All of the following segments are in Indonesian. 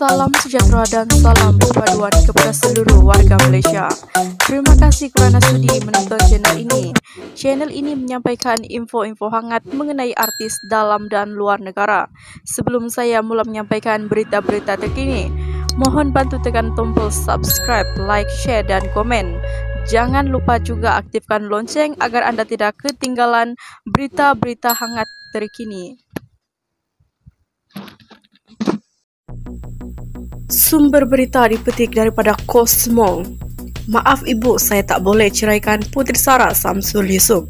Salam sejahtera dan salam perpaduan kepada seluruh warga Malaysia. Terima kasih kerana sudi menonton channel ini. Channel ini menyampaikan info-info hangat mengenai artis dalam dan luar negara. Sebelum saya mula menyampaikan berita-berita terkini, mohon bantu tekan tombol subscribe, like, share dan komen. Jangan lupa juga aktifkan lonceng agar anda tidak ketinggalan berita-berita hangat terkini. Sumber berita dipetik daripada Cosmo. Maaf ibu, saya tak boleh ceraikan Putri Sarah Samsul Yusuf.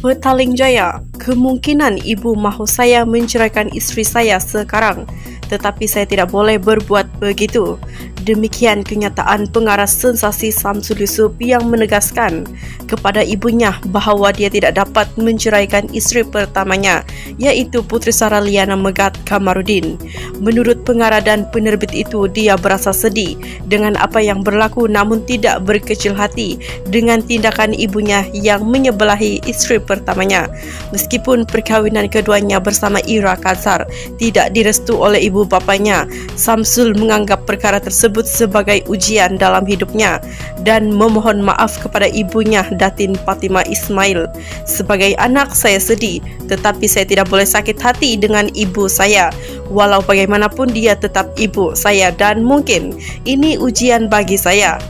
Petaling Jaya, kemungkinan ibu mahu saya menceraikan isteri saya sekarang, tetapi saya tidak boleh berbuat begitu. Demikian kenyataan pengarah sensasi Samsul Yusuf yang menegaskan kepada ibunya bahawa dia tidak dapat menceraikan isteri pertamanya iaitu Putri Sarah Liana Megat Kamarudin. Menurut pengarah dan penerbit itu, dia berasa sedih dengan apa yang berlaku namun tidak berkecil hati dengan tindakan ibunya yang menyebelahi isteri pertamanya. Meskipun perkahwinan keduanya bersama Ira Kazar tidak direstu oleh ibu bapanya, Samsul menganggap perkara tersebut sebagai ujian dalam hidupnya dan memohon maaf kepada ibunya Datin Fatima Ismail. Sebagai anak saya sedih tetapi saya tidak boleh sakit hati dengan ibu saya. Walau bagaimanapun dia tetap ibu saya dan mungkin ini ujian bagi saya.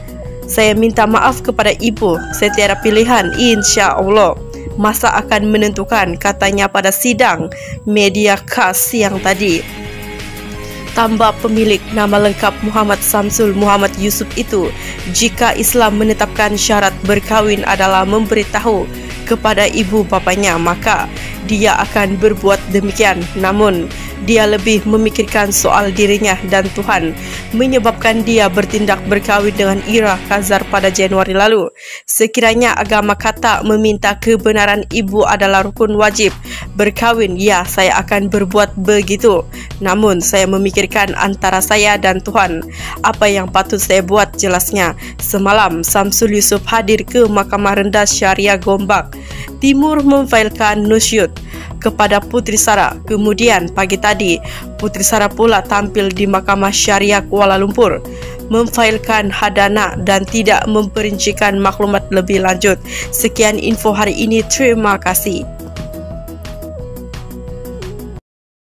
Saya minta maaf kepada ibu. Saya tiada pilihan insya Allah. Masa akan menentukan katanya pada sidang media khas siang tadi tambah pemilik nama lengkap Muhammad Samsul Muhammad Yusuf itu jika Islam menetapkan syarat berkahwin adalah memberitahu kepada ibu bapanya maka dia akan berbuat demikian namun dia lebih memikirkan soal dirinya dan Tuhan menyebabkan dia bertindak berkahwin dengan Ira Kazar pada Januari lalu. Sekiranya agama kata meminta kebenaran ibu adalah rukun wajib berkahwin, ya saya akan berbuat begitu. Namun saya memikirkan antara saya dan Tuhan apa yang patut saya buat jelasnya. Semalam Samsul Yusuf hadir ke Mahkamah Rendah Syariah Gombak Timur memfailkan nusyut kepada Putri Sara. Kemudian pagi tadi, Putri Sara pula tampil di Mahkamah Syariah Kuala Lumpur memfailkan hadana dan tidak memperincikan maklumat lebih lanjut. Sekian info hari ini. Terima kasih.